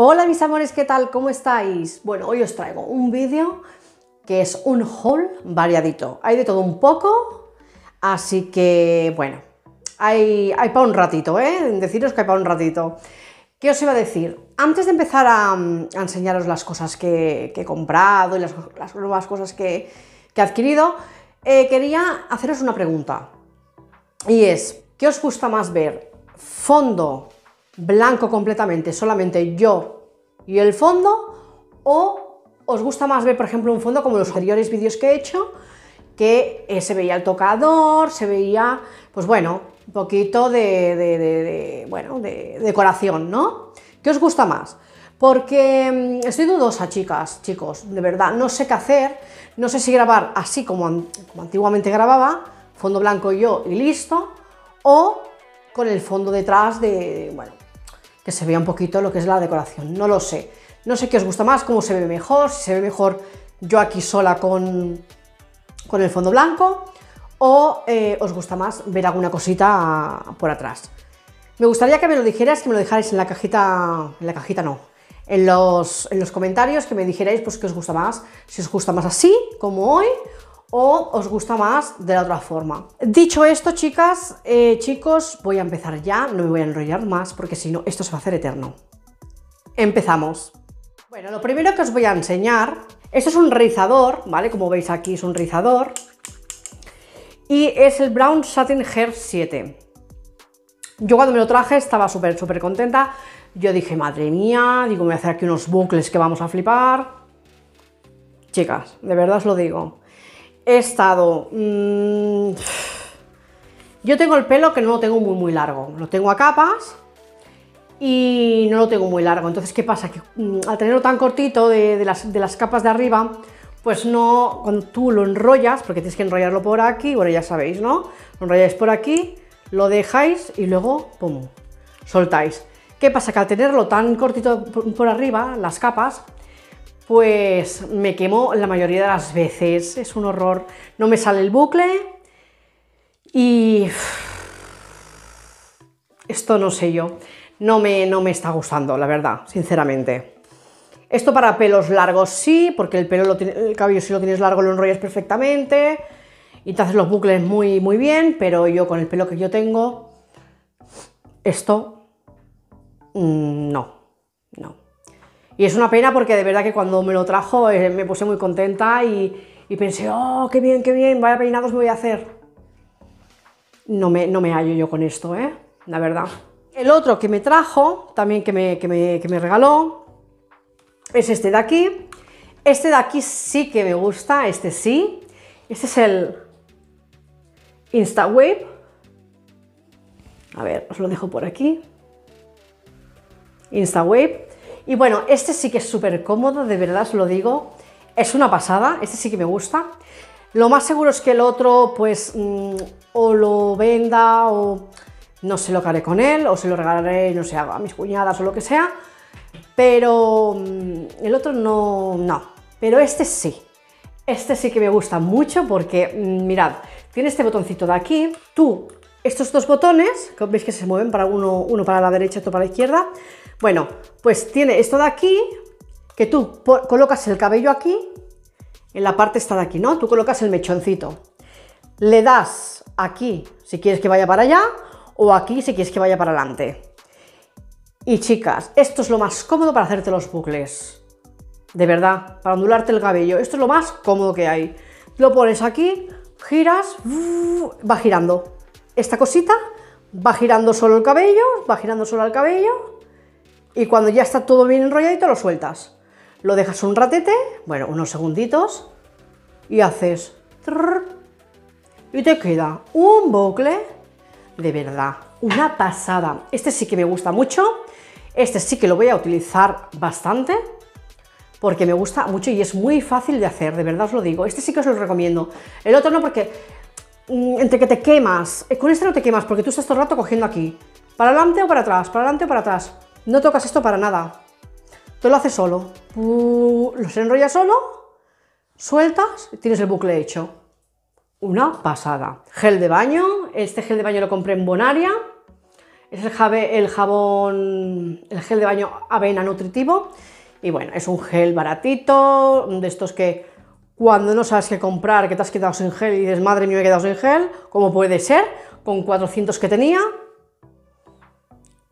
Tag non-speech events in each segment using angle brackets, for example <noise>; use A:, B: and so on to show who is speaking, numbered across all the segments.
A: Hola mis amores, ¿qué tal? ¿Cómo estáis? Bueno, hoy os traigo un vídeo que es un haul variadito. Hay de todo un poco, así que bueno, hay, hay para un ratito, ¿eh? Deciros que hay para un ratito. ¿Qué os iba a decir? Antes de empezar a, enseñaros las cosas que, he comprado y las, las nuevas cosas que, que he adquirido, eh, quería haceros una pregunta. Y es, ¿qué os gusta más ver? ¿Fondo blanco completamente, solamente yo y el fondo, o os gusta más ver, por ejemplo, un fondo como los anteriores vídeos que he hecho, que eh, se veía el tocador, se veía, pues bueno, un poquito de, bueno, de decoración, ¿no? ¿Qué os gusta más? Porque mm, estoy dudosa, chicas, chicos, de verdad, no sé qué hacer, no sé si grabar así como, como antiguamente grababa, fondo blanco yo y listo, o con el fondo detrás de, bueno, que se vea un poquito lo que es la decoración, no lo sé. No sé qué os gusta más, cómo se ve mejor, si se ve mejor yo aquí sola con, con el fondo blanco o eh, os gusta más ver alguna cosita por atrás. Me gustaría que me lo dijerais, que me lo dejarais en la cajita, en la cajita no, en los, en los comentarios, que me dijerais pues qué os gusta más, si os gusta más así, como hoy, o os gusta más de la otra forma. Dicho esto, chicas, eh, chicos, voy a empezar ya, no me voy a enrollar más porque si no, esto se va a hacer eterno. Empezamos. Bueno, lo primero que os voy a enseñar, esto es un rizador, ¿vale? Como veis aquí es un rizador, y es el Brown Satin Hair 7. Yo cuando me lo traje estaba súper, súper contenta. Yo dije, madre mía, digo, me voy a hacer aquí unos bucles que vamos a flipar. Chicas, de verdad os lo digo he estado... Mmm, yo tengo el pelo que no lo tengo muy muy largo, lo tengo a capas y no lo tengo muy largo. Entonces, ¿qué pasa? Que mmm, al tenerlo tan cortito de, de, las, de, las, capas de arriba, pues no, cuando tú lo enrollas, porque tienes que enrollarlo por aquí, bueno, ya sabéis, ¿no? Lo enrolláis por aquí, lo dejáis y luego, ¡pum!, soltáis. ¿Qué pasa? Que al tenerlo tan cortito por arriba, las capas, pues me quemo la mayoría de las veces, es un horror, no me sale el bucle y <sighs> esto no sé yo, no me, no me está gustando, la verdad, sinceramente. Esto para pelos largos sí, porque el, pelo lo tiene, el cabello si lo tienes largo lo enrollas perfectamente y te haces los bucles muy, muy bien, pero yo con el pelo que yo tengo, esto mmm, no, no. Y es una pena porque de verdad que cuando me lo trajo eh, me puse muy contenta y, pensé, oh, qué bien, qué bien, vaya peinados me voy a hacer. No me, no me hallo yo con esto, ¿eh? La verdad. El otro que me trajo, también que me, que me, que me regaló, es este de aquí. Este de aquí sí que me gusta, este sí. Este es el InstaWave. A ver, os lo dejo por aquí. InstaWave. Y bueno, este sí que es súper cómodo, de verdad os lo digo. Es una pasada, este sí que me gusta. Lo más seguro es que el otro, pues, mmm, o lo venda o no sé lo que haré con él, o se lo regalaré, no sé, a mis cuñadas o lo que sea. Pero mmm, el otro no, no. Pero este sí. Este sí que me gusta mucho porque, mmm, mirad, tiene este botoncito de aquí. Tú, estos dos botones, veis que se mueven para uno, uno para la derecha y otro para la izquierda, bueno, pues tiene esto de aquí, que tú colocas el cabello aquí, en la parte esta de aquí, ¿no? Tú colocas el mechoncito. Le das aquí si quieres que vaya para allá o aquí si quieres que vaya para adelante. Y chicas, esto es lo más cómodo para hacerte los bucles. De verdad, para ondularte el cabello. Esto es lo más cómodo que hay. Lo pones aquí, giras, va girando. Esta cosita va girando solo el cabello, va girando solo el cabello y cuando ya está todo bien enrolladito lo sueltas. Lo dejas un ratete, bueno, unos segunditos y haces y te queda un bucle de verdad, una pasada. Este sí que me gusta mucho, este sí que lo voy a utilizar bastante porque me gusta mucho y es muy fácil de hacer, de verdad os lo digo. Este sí que os lo recomiendo. El otro no porque mm, entre que te quemas, eh, con este no te quemas porque tú estás todo el rato cogiendo aquí, para adelante o para atrás, para adelante o para atrás. No tocas esto para nada. Tú lo haces solo. Los enrollas solo, sueltas y tienes el bucle hecho. Una pasada. Gel de baño. Este gel de baño lo compré en Bonaria. Es el, el jabón, el gel de baño avena nutritivo. Y bueno, es un gel baratito, de estos que cuando no sabes qué comprar, que te has quedado sin gel y dices, madre mía, me he quedado sin gel, ¿cómo puede ser? Con 400 que tenía,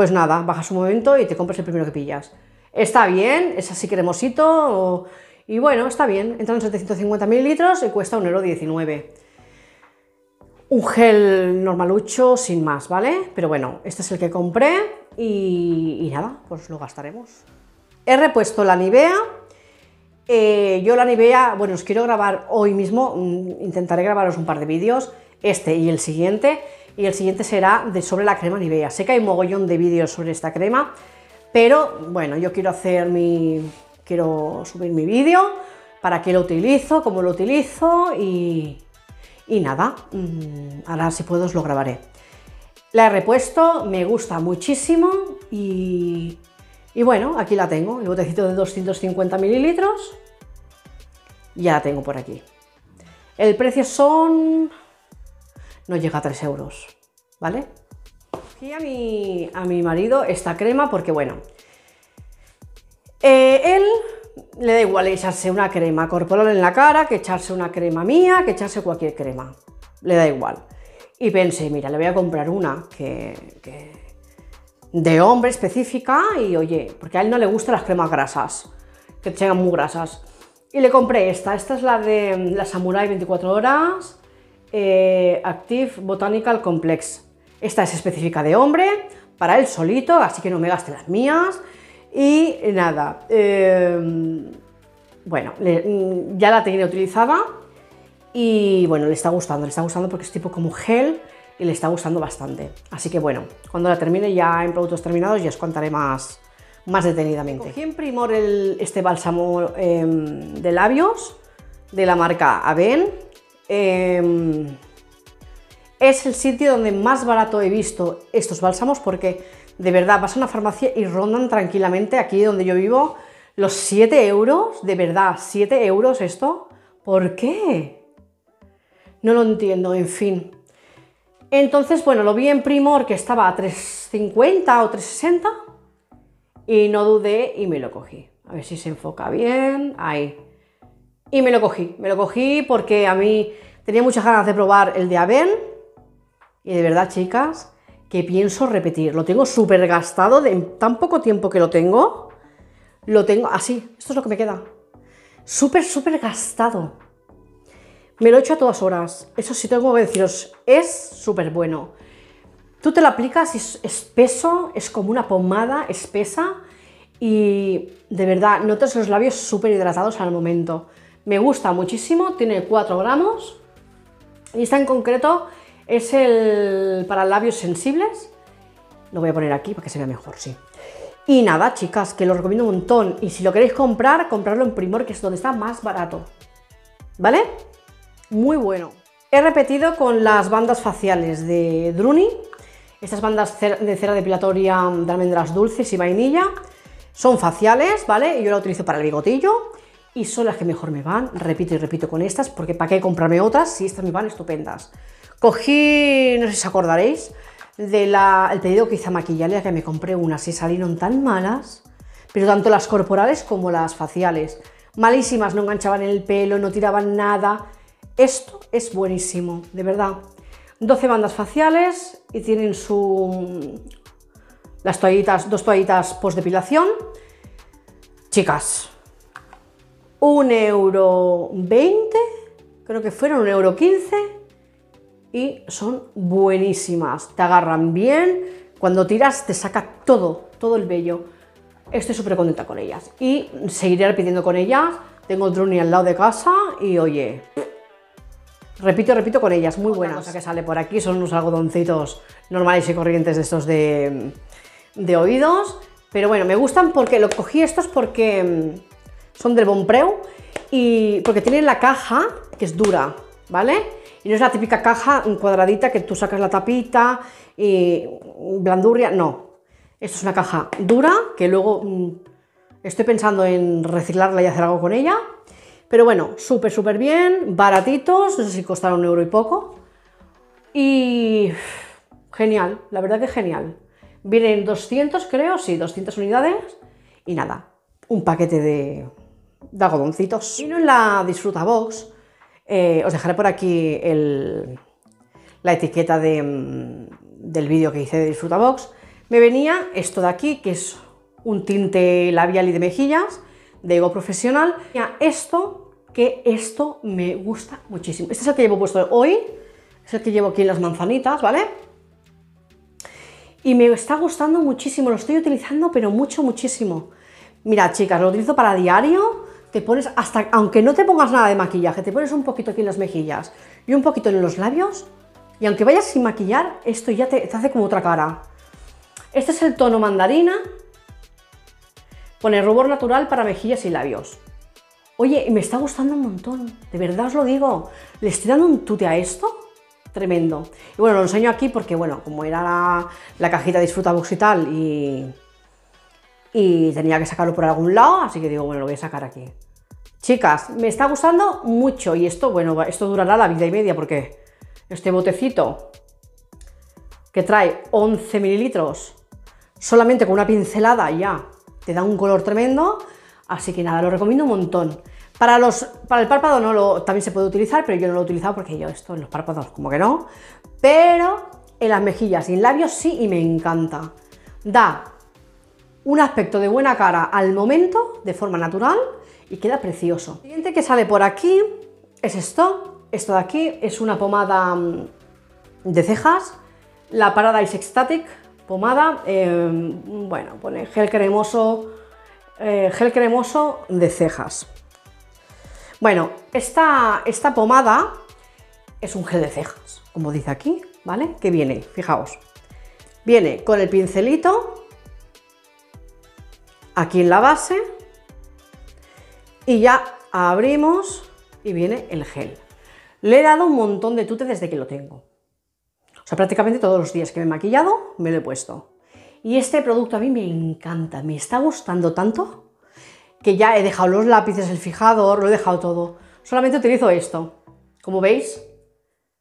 A: pues nada, bajas un momento y te compras el primero que pillas. Está bien, es así cremosito y bueno, está bien. Entra en 750 mililitros y cuesta 1,19€. Un gel normalucho sin más, ¿vale? Pero bueno, este es el que compré y, nada, pues lo gastaremos. He repuesto la Nivea. Eh, yo la Nivea, bueno, os quiero grabar hoy mismo, mm, intentaré grabaros un par de vídeos, este y el siguiente, y el siguiente será de sobre la crema Nivea. Sé que hay un mogollón de vídeos sobre esta crema, pero bueno, yo quiero hacer mi... quiero subir mi vídeo para qué lo utilizo, cómo lo utilizo y, y nada, mm, ahora si puedo os lo grabaré. La he repuesto, me gusta muchísimo y, y bueno, aquí la tengo, el botecito de 250 mililitros, ya la tengo por aquí. El precio son... no llega a 3 euros, ¿vale? Aquí a mi, a mi marido esta crema porque, bueno, eh, él le da igual echarse una crema corporal en la cara que echarse una crema mía, que echarse cualquier crema. Le da igual. Y pensé, mira, le voy a comprar una que, de hombre específica y oye, porque a él no le gustan las cremas grasas, que sean muy grasas. Y le compré esta. Esta es la de la Samurai 24 horas eh, Active Botanical Complex. Esta es específica de hombre, para él solito, así que no me gaste las mías. Y nada, em, bueno, ya la tenía utilizada y bueno, le está gustando, le está gustando porque es tipo como gel y le está gustando bastante. Así que bueno, cuando la termine ya en productos terminados ya os contaré más, más detenidamente. Cogí en Primor este bálsamo em, de labios de la marca Aven. Em, es el sitio donde más barato he visto estos bálsamos porque de verdad vas a una farmacia y rondan tranquilamente aquí donde yo vivo los 7 euros, de verdad, 7 euros esto. ¿Por qué? No lo entiendo, en fin. Entonces, bueno, lo vi en Primor que estaba a 3,50 o 3,60 y no dudé y me lo cogí. A ver si se enfoca bien. Ahí. Y me lo cogí. Me lo cogí porque a mí tenía muchas ganas de probar el de Aven y de verdad, chicas, que pienso repetir. Lo tengo súper gastado, de tan poco tiempo que lo tengo. Lo tengo así, esto es lo que me queda. Súper, súper gastado. Me lo he hecho a todas horas. Eso sí tengo que deciros, es súper bueno. Tú te lo aplicas y es espeso, es como una pomada espesa y de verdad notas los labios súper hidratados al momento. Me gusta muchísimo, tiene 4 gramos y está en concreto es el para labios sensibles. Lo voy a poner aquí para que se vea mejor, sí. Y nada, chicas, que lo recomiendo un montón. Y si lo queréis comprar, comprarlo en Primor, que es donde está más barato. ¿Vale? Muy bueno. He repetido con las bandas faciales de Druni. Estas bandas de cera depilatoria de almendras dulces y vainilla. Son faciales, ¿vale? Y yo la utilizo para el bigotillo. Y son las que mejor me van. Repito y repito con estas, porque ¿para qué comprarme otras si estas me van estupendas? Cogí, no sé si os acordaréis, del pedido que hice a que me compré unas y salieron tan malas, pero tanto las corporales como las faciales. Malísimas, no enganchaban el pelo, no tiraban nada. Esto es buenísimo, de verdad. 12 bandas faciales y tienen su... las toallitas, dos toallitas post depilación. Chicas, un euro 20, creo que fueron un euro 15 y son buenísimas. Te agarran bien, cuando tiras te saca todo, todo el vello. Estoy súper contenta con ellas y seguiré repitiendo con ellas. Tengo el Druni al lado de casa y oye, repito, repito con ellas, muy buenas. cosa que sale por aquí son unos algodoncitos normales y corrientes de estos de, de oídos. Pero bueno, me gustan porque lo cogí estos porque mm, son del Bonpreu y porque tienen la caja que es dura, ¿vale? Y no es la típica caja cuadradita que tú sacas la tapita y blandurria, no. Esto es una caja dura que luego mm, estoy pensando en reciclarla y hacer algo con ella. Pero bueno, súper, súper bien, baratitos, no sé si costaron un euro y poco. Y genial, la verdad que genial. Vienen 200, creo, sí, 200 unidades. Y nada, un paquete de, de algodoncitos. Vino en la Disfruta Box. eh, os dejaré por aquí la etiqueta mm, del vídeo que hice de Disfruta Box. Me venía esto de aquí, que es un tinte labial y de mejillas de Ego Profesional. Esto, que esto me gusta muchísimo. Este es el que llevo puesto hoy. Es el que llevo aquí en las manzanitas, ¿vale? Y me está gustando muchísimo, lo estoy utilizando, pero mucho, muchísimo. Mira, chicas, lo utilizo para diario. Te pones hasta, aunque no te pongas nada de maquillaje, te pones un poquito aquí en las mejillas y un poquito en los labios. Y aunque vayas sin maquillar, esto ya te, hace como otra cara. Este es el tono mandarina. Pone rubor natural para mejillas y labios. Oye, me está gustando un montón, de verdad os lo digo. Le estoy dando un tute a esto tremendo. Y bueno, lo enseño aquí porque, bueno, como era la, la cajita Disfruta Box y tal, y, y tenía que sacarlo por algún lado, así que digo, bueno, lo voy a sacar aquí. Chicas, me está gustando mucho y esto, bueno, esto durará la vida y media porque este botecito que trae 11 mililitros, solamente con una pincelada ya te da un color tremendo, así que nada, lo recomiendo un montón. Para, los, para el párpado no lo, también se puede utilizar, pero yo no lo he utilizado porque yo esto en los párpados como que no, pero en las mejillas y en labios sí y me encanta. Da un aspecto de buena cara al momento, de forma natural, y queda precioso. Lo siguiente que sale por aquí es esto. Esto de aquí es una pomada mm, de cejas, la Paradise Ecstatic, pomada, eh, bueno, pone gel cremoso, eh, gel cremoso de cejas. Bueno, esta, esta pomada es un gel de cejas, como dice aquí, ¿vale? Que viene, fijaos, viene con el pincelito aquí en la base y ya abrimos y viene el gel. Le he dado un montón de tute desde que lo tengo. O sea, prácticamente todos los días que me he maquillado me lo he puesto. Y este producto a mí me encanta, me está gustando tanto que ya he dejado los lápices, el fijador, lo he dejado todo. Solamente utilizo esto. Como veis,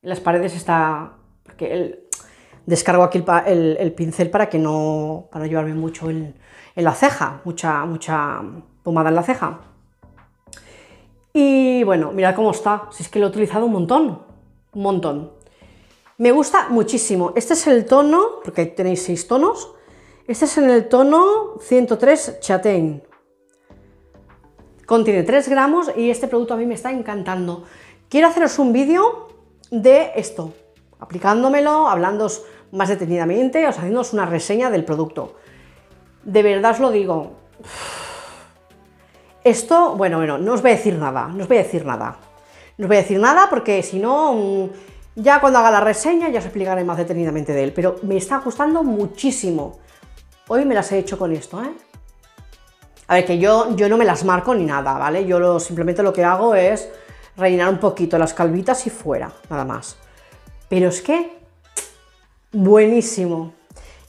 A: en las paredes está... Porque el, descargo aquí el, pincel para que no... para llevarme mucho en, la ceja, mucha, mucha pomada en la ceja. Y bueno, mirad cómo está. Si es que lo he utilizado un montón, un montón. Me gusta muchísimo. Este es el tono, porque tenéis seis tonos. Este es en el tono 103 Chatain. Contiene 3 gramos y este producto a mí me está encantando. Quiero haceros un vídeo de esto, aplicándomelo, hablando más detenidamente, os haciéndoos una reseña del producto. De verdad os lo digo. Esto, bueno, bueno, no os voy a decir nada, no os voy a decir nada. No os voy a decir nada porque si no, mm, ya cuando haga la reseña ya os explicaré más detenidamente de él. Pero me está gustando muchísimo. Hoy me las he hecho con esto, ¿eh? A ver, que yo, yo no me las marco ni nada, ¿vale? Yo lo, simplemente lo que hago es rellenar un poquito las calvitas y fuera, nada más. Pero es que, buenísimo.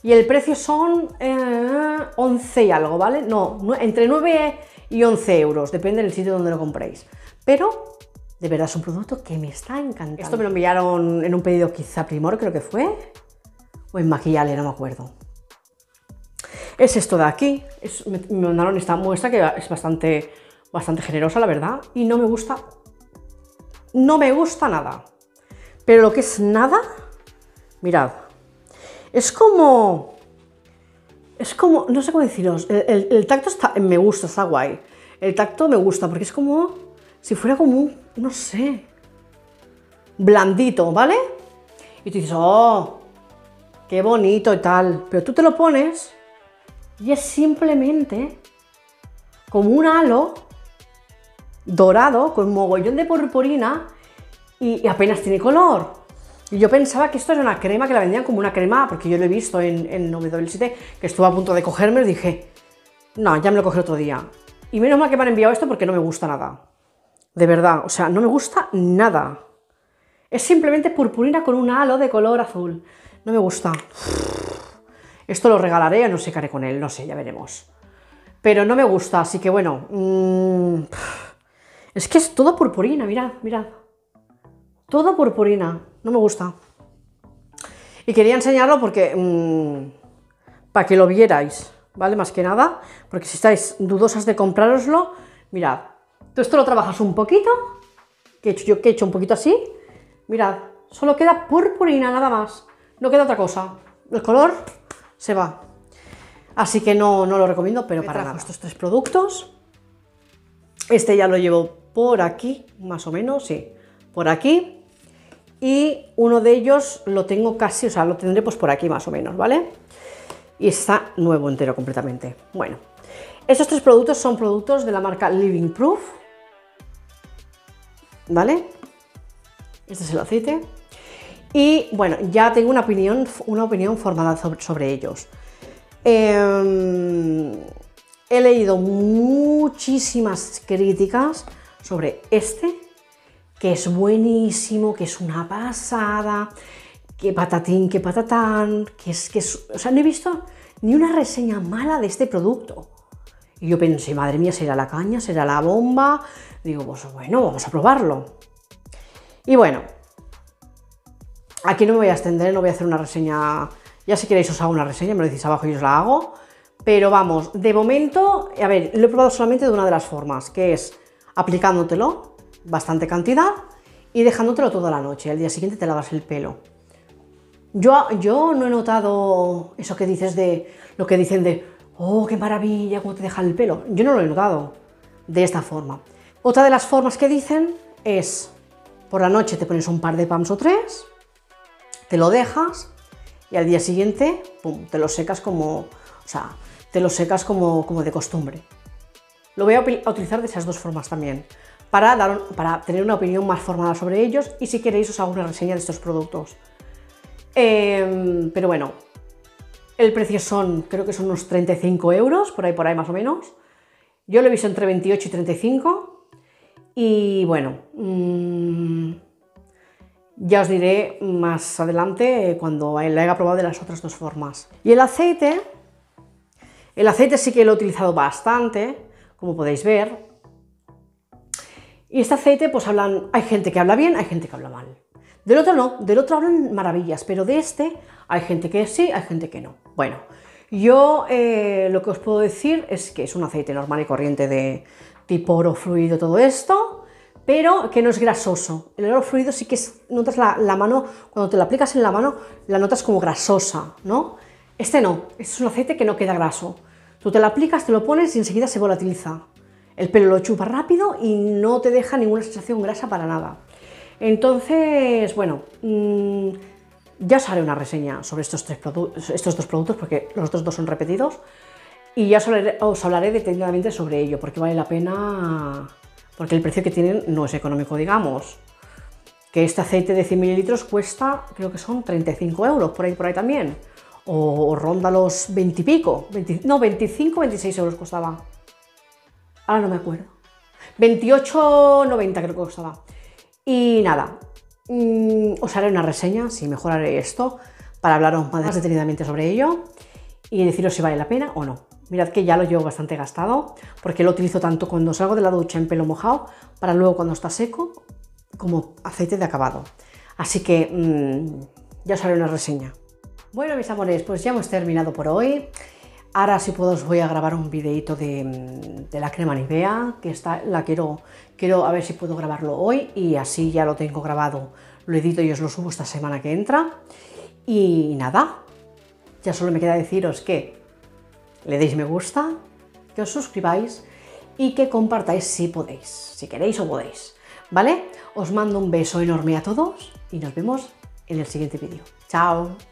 A: Y el precio son eh, 11 y algo, ¿vale? No, entre 9 y 11 euros, depende del sitio donde lo compréis. Pero, de verdad, es un producto que me está encantando. Esto me lo enviaron en un pedido quizá Primor, creo que fue, o en Maquillale, no me acuerdo. Es esto de aquí, me, me mandaron esta muestra que es bastante, bastante generosa, la verdad, y no me gusta, no me gusta nada. Pero lo que es nada, mirad, es como, es como, no sé cómo deciros, el, el- tacto está, me gusta, está guay. El tacto me gusta porque es como si fuera como un, no sé, blandito, ¿vale? Y tú dices, oh, qué bonito y tal. Pero tú te lo pones y es simplemente como un halo dorado con mogollón de purpurina y, y apenas tiene color. Y yo pensaba que esto era una crema que la vendían como una crema, porque yo lo he visto en, en WC, que estuve a punto de cogerme y dije, no, ya me lo cogeré otro día. Y menos mal que me han enviado esto porque no me gusta nada. De verdad, o sea, no me gusta nada. Es simplemente purpurina con un halo de color azul. No me gusta. Esto lo regalaré o no sé qué haré con él, no sé, ya veremos. Pero no me gusta, así que bueno. mm, es que es todo purpurina, mirad, mirad. Todo purpurina, no me gusta. Y quería enseñarlo porque mm, para que lo vierais, ¿vale? Más que nada, porque si estáis dudosas de comprároslo, mirad, tú esto lo trabajas un poquito, que he hecho yo, que he hecho un poquito así, mirad, solo queda purpurina nada más, no queda otra cosa, el color se va. Así que no, no lo recomiendo, pero para nada. estos tres productos. Este ya lo llevo por aquí, más o menos, sí, por aquí. Y uno de ellos lo tengo casi, o sea, lo tendré pues por aquí más o menos, ¿vale? Y está nuevo entero completamente. Bueno, estos tres productos son productos de la marca Living Proof, ¿vale? Este es el aceite. Y bueno, ya tengo una opinión, una opinión formada sobre, ellos. Em, he leído muchísimas críticas sobre este, que es buenísimo, que es una pasada, que patatín, que patatán, que es que es, o sea, no he visto ni una reseña mala de este producto. Y yo pensé, madre mía, será la caña, será la bomba. Digo, pues bueno, vamos a probarlo. Y bueno, aquí no me voy a extender, no voy a hacer una reseña. Ya si queréis os hago una reseña, me lo decís abajo y os la hago. Pero vamos, de momento, a ver, lo he probado solamente de una de las formas, que es aplicándotelo, bastante cantidad, y dejándotelo toda la noche. Al día siguiente te lavas el pelo. Yo, yo no he notado eso que dices de, lo que dicen de, oh, qué maravilla, cómo te deja el pelo. Yo no lo he notado de esta forma. Otra de las formas que dicen es, por la noche te pones un par de pams o tres, te lo dejas y al día siguiente, te lo secas como, o sea, te lo secas como, como de costumbre. Lo voy a utilizar de esas dos formas también, para, tener una opinión más formada sobre ellos y si queréis os hago una reseña de estos productos. Em, pero bueno, el precio son, creo que son unos 35 euros, por ahí, por ahí más o menos. Yo lo he visto entre 28 y 35. Y bueno, mm, ya os diré más adelante cuando la haya probado de las otras dos formas. Y el aceite, el aceite sí que lo he utilizado bastante como podéis ver. Y este aceite, pues hablan, hay gente que habla bien, hay gente que habla mal. Del otro no, del otro hablan maravillas, pero de este hay gente que sí, hay gente que no. Bueno, yo eh, lo que os puedo decir es que es un aceite normal y corriente de tipo oro fluido, todo esto, pero que no es grasoso. El oro fluido sí que es, notas la, la, mano, cuando te lo aplicas en la mano, la notas como grasosa, ¿no? Este no, este es un aceite que no queda graso. Tú te lo aplicas, te lo pones y enseguida se volatiliza. El pelo lo chupa rápido y no te deja ninguna sensación grasa para nada. Entonces, bueno, mm, ya os haré una reseña sobre estos, dos productos porque los otros dos son repetidos y ya os hablaré, detenidamente sobre ello porque vale la pena, porque el precio que tienen no es económico, digamos. Que este aceite de 100 mililitros cuesta, creo que son 35 euros, por ahí, por ahí también o, ronda los 20 y pico, no, 25, 26 euros costaba. Ahora no me acuerdo. 28,90 creo que costaba. Y nada, mm, os haré una reseña, si mejoraré esto, para hablaros más detenidamente sobre ello y deciros si vale la pena o no. Mirad que ya lo llevo bastante gastado, porque lo utilizo tanto cuando salgo de la ducha en pelo mojado, para luego cuando está seco, como aceite de acabado. Así que mm, ya os haré una reseña. Bueno, mis amores, pues ya hemos terminado por hoy. Ahora si puedo os voy a grabar un videito de, la crema Nivea, que está, la quiero, quiero a ver si puedo grabarlo hoy y así ya lo tengo grabado, lo edito y os lo subo esta semana que entra. Y nada, ya solo me queda deciros que le deis me gusta, que os suscribáis y que compartáis si podéis, si queréis o podéis. ¿Vale? Os mando un beso enorme a todos y nos vemos en el siguiente vídeo. ¡Chao!